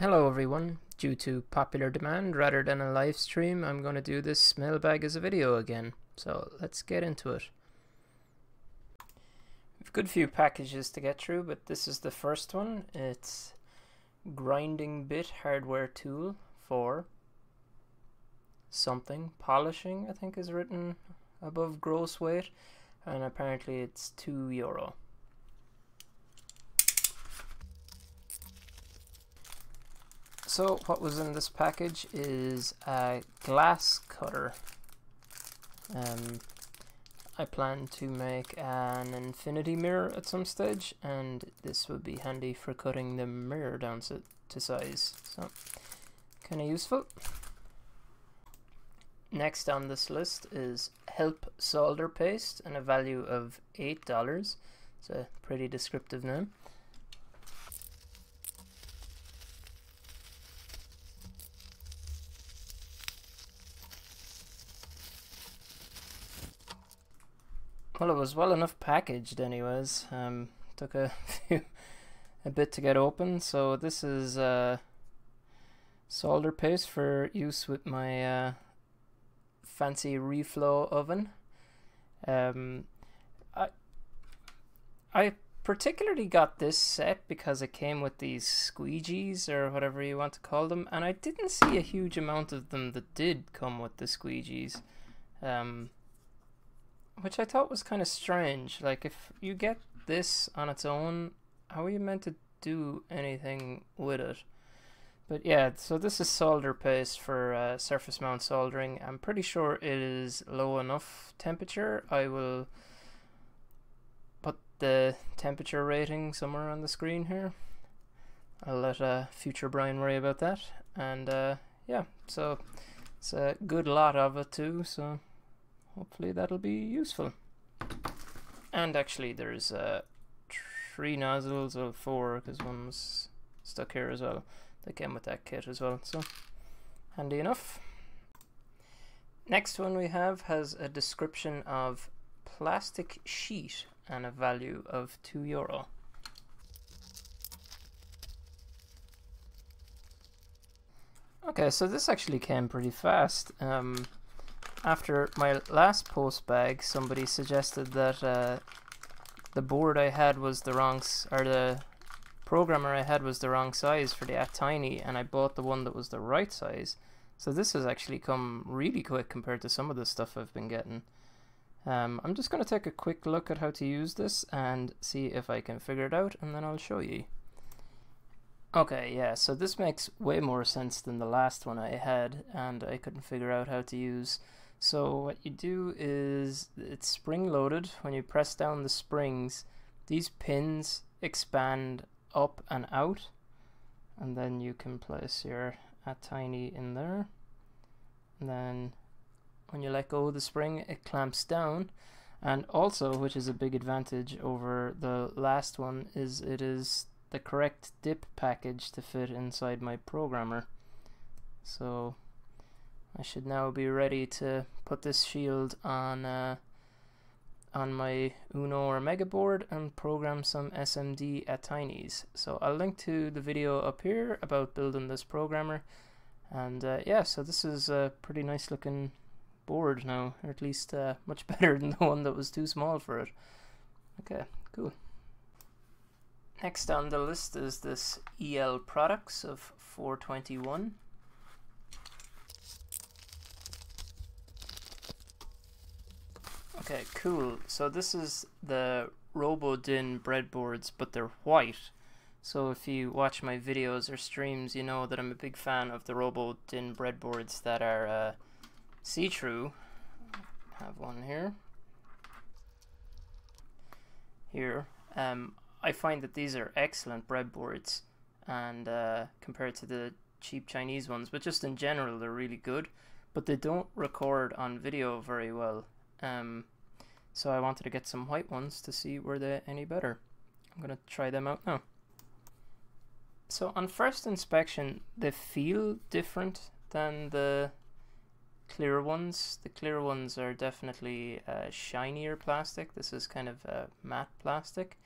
Hello everyone. Due to popular demand rather than a live stream, I'm going to do this mailbag as a video again. So let's get into it. We've a good few packages to get through, but this is the first one. It's grinding bit hardware tool for something. Polishing, I think is written above gross weight. And apparently it's 2 euro. So what was in this package is a glass cutter. Um, I plan to make an infinity mirror at some stage and this would be handy for cutting the mirror down to, to size. So kind of useful. Next on this list is help solder paste and a value of $8. It's a pretty descriptive name. Well, it was well enough packaged anyways. Um, took a few, a bit to get open. So this is uh, solder paste for use with my uh, fancy reflow oven. Um, I, I particularly got this set because it came with these squeegees or whatever you want to call them. And I didn't see a huge amount of them that did come with the squeegees. Um, which I thought was kind of strange. Like, if you get this on its own, how are you meant to do anything with it? But yeah, so this is solder paste for uh, surface mount soldering. I'm pretty sure it is low enough temperature. I will put the temperature rating somewhere on the screen here. I'll let uh, future Brian worry about that. And uh, yeah, so it's a good lot of it too. So hopefully that'll be useful. And actually there's uh, three nozzles, or four because one was stuck here as well. They came with that kit as well, so handy enough. Next one we have has a description of plastic sheet and a value of 2 euro. Okay, so this actually came pretty fast. Um, after my last post bag, somebody suggested that uh, the board I had was the wrong, or the programmer I had was the wrong size for the ATtiny, and I bought the one that was the right size. So this has actually come really quick compared to some of the stuff I've been getting. Um, I'm just going to take a quick look at how to use this and see if I can figure it out, and then I'll show you. Okay, yeah, so this makes way more sense than the last one I had, and I couldn't figure out how to use so what you do is it's spring loaded. When you press down the springs, these pins expand up and out. And then you can place your ATtiny in there. And then when you let go of the spring, it clamps down. And also, which is a big advantage over the last one, is it is the correct dip package to fit inside my programmer. So I should now be ready to put this shield on uh, on my Uno or Mega board and program some SMD ATtinys. So I'll link to the video up here about building this programmer. And uh, yeah, so this is a pretty nice looking board now, or at least uh, much better than the one that was too small for it. Okay, cool. Next on the list is this EL Products of 421. Okay, cool. So this is the RoboDyn breadboards, but they're white. So if you watch my videos or streams, you know that I'm a big fan of the RoboDyn breadboards that are uh, see-through. Have one here. Here. Um, I find that these are excellent breadboards, and uh, compared to the cheap Chinese ones, but just in general, they're really good. But they don't record on video very well. Um, so I wanted to get some white ones to see were they any better. I'm going to try them out now. So on first inspection, they feel different than the clear ones. The clear ones are definitely uh, shinier plastic. This is kind of a matte plastic.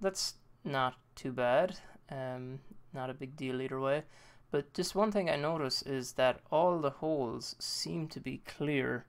That's not too bad. Um, not a big deal either way. But just one thing I notice is that all the holes seem to be clear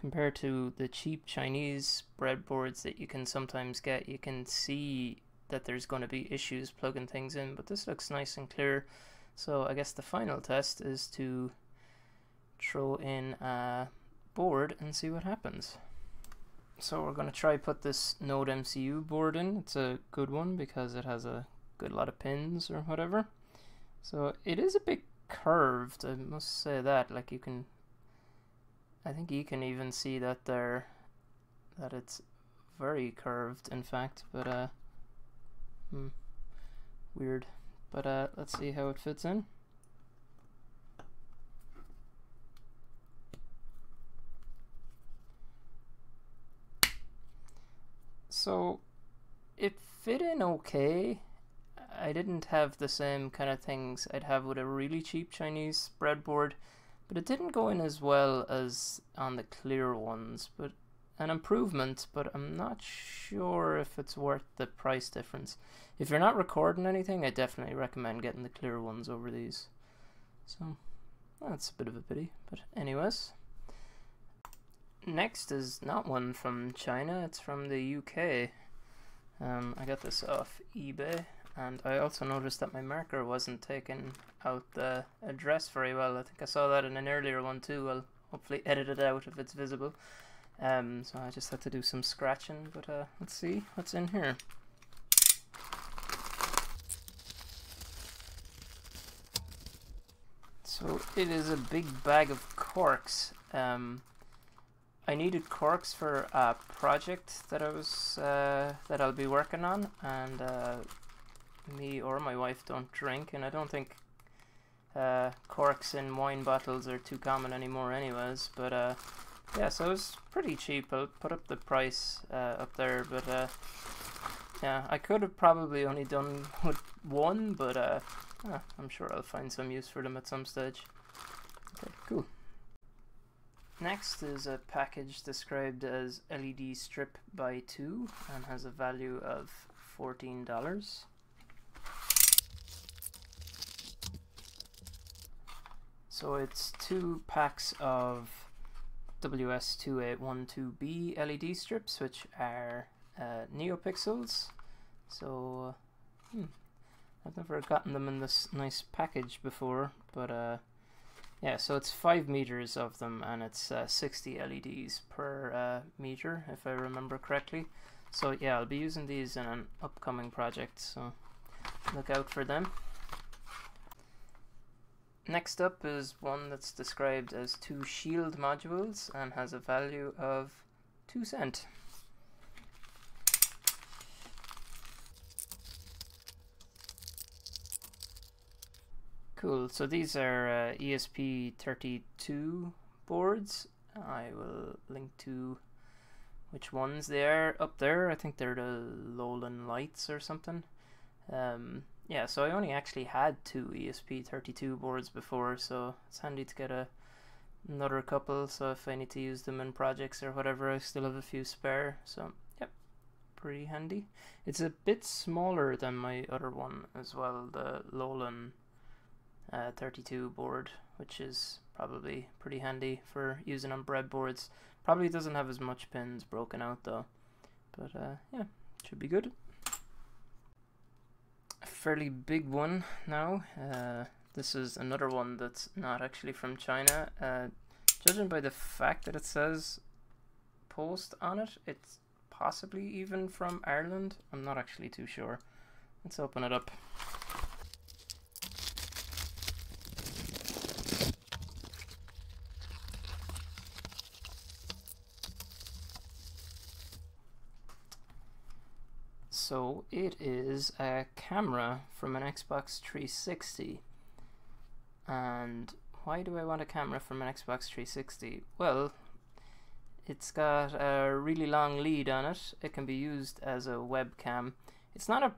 compared to the cheap Chinese breadboards that you can sometimes get. You can see that there's going to be issues plugging things in, but this looks nice and clear. So I guess the final test is to throw in a board and see what happens. So we're going to try put this Node MCU board in. It's a good one because it has a good lot of pins or whatever. So it is a bit curved, I must say that. Like you can, I think you can even see that there, that it's very curved in fact, but uh, hmm, weird. But uh, let's see how it fits in. So it fit in okay. I didn't have the same kind of things I'd have with a really cheap Chinese breadboard, but it didn't go in as well as on the clear ones. But an improvement, but I'm not sure if it's worth the price difference. If you're not recording anything, I definitely recommend getting the clear ones over these. So that's a bit of a pity, but anyways. Next is not one from China, it's from the UK. Um, I got this off eBay, and I also noticed that my marker wasn't taking out the address very well. I think I saw that in an earlier one too. I'll hopefully edit it out if it's visible. Um, so I just had to do some scratching, but uh, let's see what's in here. So it is a big bag of corks. Um, I needed corks for a project that I was uh, that I'll be working on, and uh, me or my wife don't drink, and I don't think uh, corks in wine bottles are too common anymore, anyways. But uh, yeah, so it was pretty cheap. I'll put up the price uh, up there, but uh, yeah, I could have probably only done with one, but I'm sure I'll find some use for them at some stage. Okay, cool. Next is a package described as LED strip by 2 and has a value of $14. So it's two packs of WS2812B LED strips which are uh, NeoPixels. So hmm, I've never gotten them in this nice package before, but uh, yeah, so it's 5 meters of them and it's uh, 60 LEDs per uh, meter if I remember correctly. So yeah, I'll be using these in an upcoming project, so look out for them. Next up is one that's described as two shield modules and has a value of 2 cent. Cool, so these are uh, ESP32 boards. I will link to which ones they are up there. I think they're the Lolin Lites or something. Um, yeah, so I only actually had two ESP32 boards before, so it's handy to get a another couple. So if I need to use them in projects or whatever, I still have a few spare. So yep, pretty handy. It's a bit smaller than my other one as well, the Lolin uh, 32 board, which is probably pretty handy for using on breadboards. Probably doesn't have as much pins broken out though, but uh, yeah, should be good. A fairly big one now. Uh, this is another one that's not actually from China. Uh, judging by the fact that it says post on it, it's possibly even from Ireland. I'm not actually too sure. Let's open it up. So it is a camera from an Xbox 360. And why do I want a camera from an Xbox 360? Well, it's got a really long lead on it. It can be used as a webcam. It's not a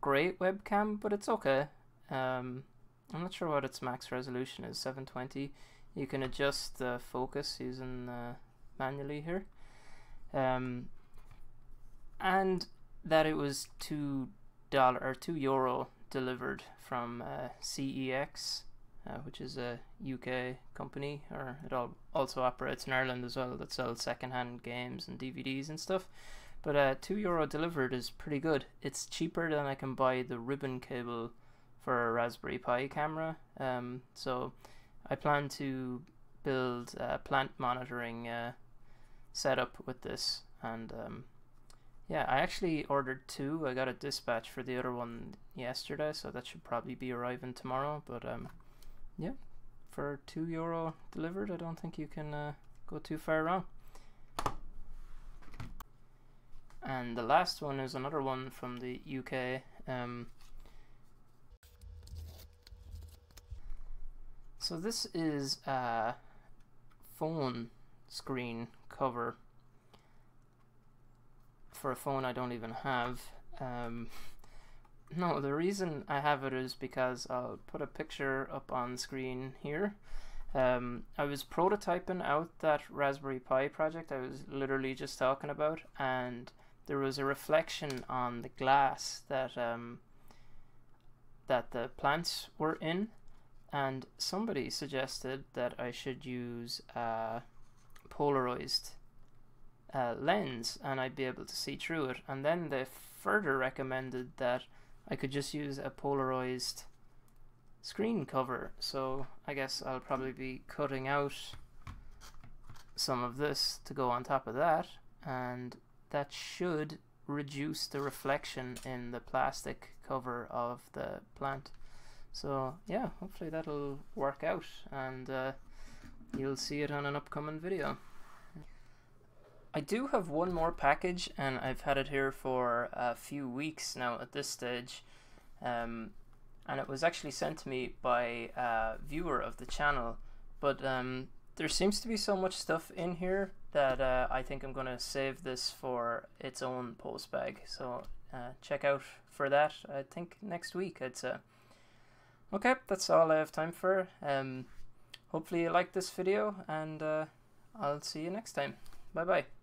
great webcam, but it's okay. Um, I'm not sure what its max resolution is, 720. You can adjust the focus using uh, manually here. Um, and that it was two dollar or two euro delivered from uh, CEX, uh, which is a UK company, or it all also operates in Ireland as well, that sells secondhand games and DVDs and stuff. But uh, two euro delivered is pretty good. It's cheaper than I can buy the ribbon cable for a Raspberry Pi camera. Um, so I plan to build a plant monitoring uh, setup with this, and um, yeah, I actually ordered two. I got a dispatch for the other one yesterday, so that should probably be arriving tomorrow. But um, yeah, for two euro delivered, I don't think you can uh, go too far wrong. And the last one is another one from the UK. Um, so this is a phone screen cover for a phone I don't even have. Um, no, the reason I have it is because I'll put a picture up on screen here. Um, I was prototyping out that Raspberry Pi project I was literally just talking about, and there was a reflection on the glass that um, that the plants were in, and somebody suggested that I should use a polarized uh, lens and I'd be able to see through it. And then they further recommended that I could just use a polarized screen cover. So I guess I'll probably be cutting out some of this to go on top of that and that should reduce the reflection in the plastic cover of the plant. So yeah, hopefully that'll work out and uh, you'll see it on an upcoming video. I do have one more package and I've had it here for a few weeks now at this stage. Um, and it was actually sent to me by a viewer of the channel. But um, there seems to be so much stuff in here that uh, I think I'm going to save this for its own post bag. So uh, check out for that, I think next week I'd say. Okay, that's all I have time for. Um, hopefully you liked this video and uh, I'll see you next time. Bye bye.